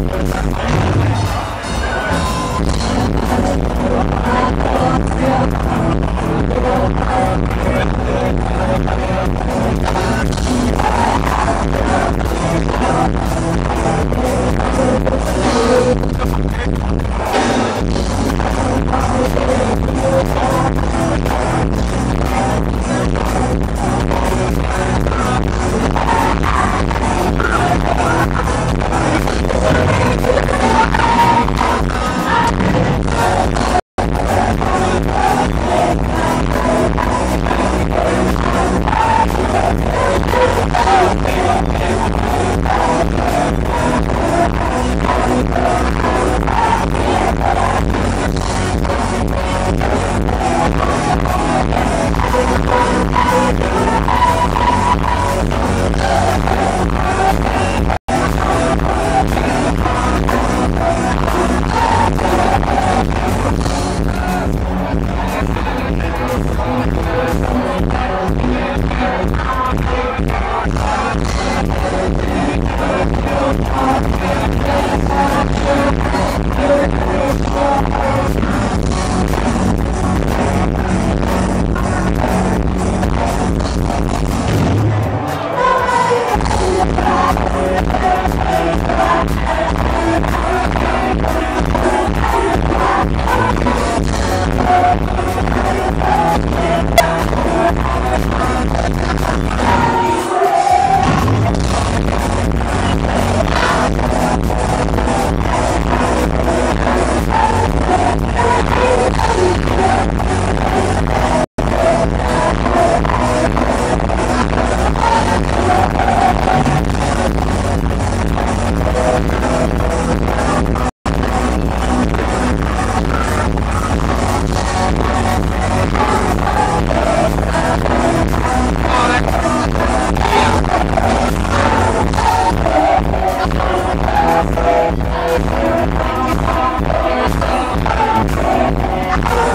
Thank you. I'm sorry. Ah!